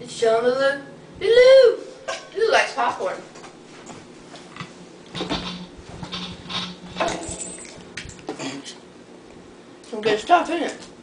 it's John Lulu. Lulu! Lulu likes popcorn. Some good stuff, isn't it?